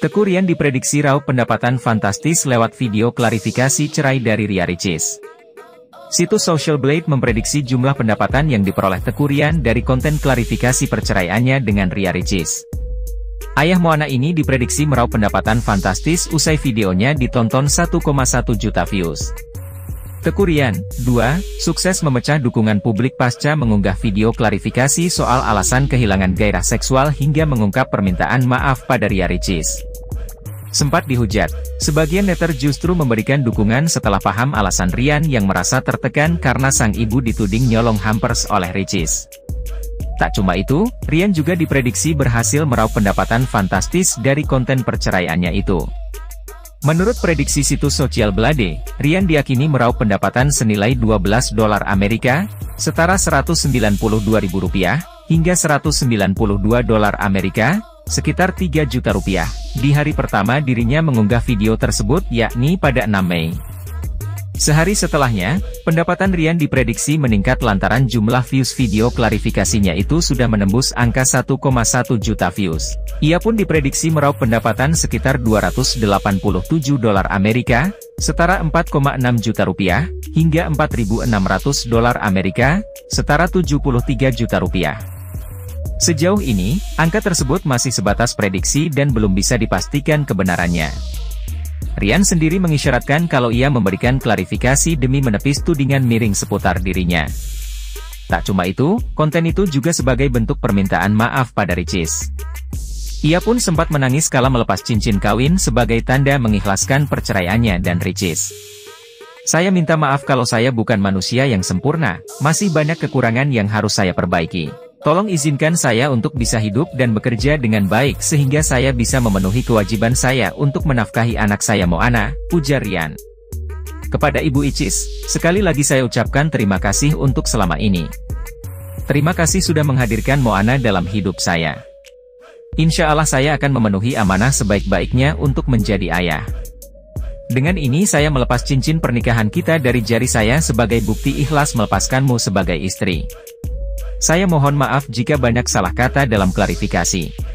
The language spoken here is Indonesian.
Teku Rian diprediksi raup pendapatan fantastis lewat video klarifikasi cerai dari Ria Ricis. Situs Social Blade memprediksi jumlah pendapatan yang diperoleh Teku Rian dari konten klarifikasi perceraiannya dengan Ria Ricis. Ayah Moana ini diprediksi meraup pendapatan fantastis usai videonya ditonton 1,1 juta views. Teku Rian, 2, sukses memecah dukungan publik pasca mengunggah video klarifikasi soal alasan kehilangan gairah seksual hingga mengungkap permintaan maaf pada Ria Ricis. Sempat dihujat, sebagian netter justru memberikan dukungan setelah paham alasan Rian yang merasa tertekan karena sang ibu dituding nyolong hampers oleh Ricis. Tak cuma itu, Rian juga diprediksi berhasil meraup pendapatan fantastis dari konten perceraiannya itu. Menurut prediksi situs sosial Blade, Rian diakini meraup pendapatan senilai 12 dolar Amerika, setara 192 ribu rupiah, hingga 192 dolar Amerika, sekitar 3 juta rupiah. Di hari pertama dirinya mengunggah video tersebut yakni pada 6 Mei. Sehari setelahnya, pendapatan Rian diprediksi meningkat lantaran jumlah views video klarifikasinya itu sudah menembus angka 1,1 juta views. Ia pun diprediksi meraup pendapatan sekitar 287 dolar Amerika, setara 4,6 juta rupiah, hingga 4.600 dolar Amerika, setara 73 juta rupiah. Sejauh ini, angka tersebut masih sebatas prediksi dan belum bisa dipastikan kebenarannya. Rian sendiri mengisyaratkan kalau ia memberikan klarifikasi demi menepis tudingan miring seputar dirinya. Tak cuma itu, konten itu juga sebagai bentuk permintaan maaf pada Ricis. Ia pun sempat menangis kala melepas cincin kawin sebagai tanda mengikhlaskan perceraiannya dan Ricis. Saya minta maaf kalau saya bukan manusia yang sempurna, masih banyak kekurangan yang harus saya perbaiki. Tolong izinkan saya untuk bisa hidup dan bekerja dengan baik sehingga saya bisa memenuhi kewajiban saya untuk menafkahi anak saya Moana, ujar Rian. Kepada Ibu Icis, sekali lagi saya ucapkan terima kasih untuk selama ini. Terima kasih sudah menghadirkan Moana dalam hidup saya. Insya Allah saya akan memenuhi amanah sebaik-baiknya untuk menjadi ayah. Dengan ini saya melepas cincin pernikahan kita dari jari saya sebagai bukti ikhlas melepaskanmu sebagai istri. Saya mohon maaf jika banyak salah kata dalam klarifikasi.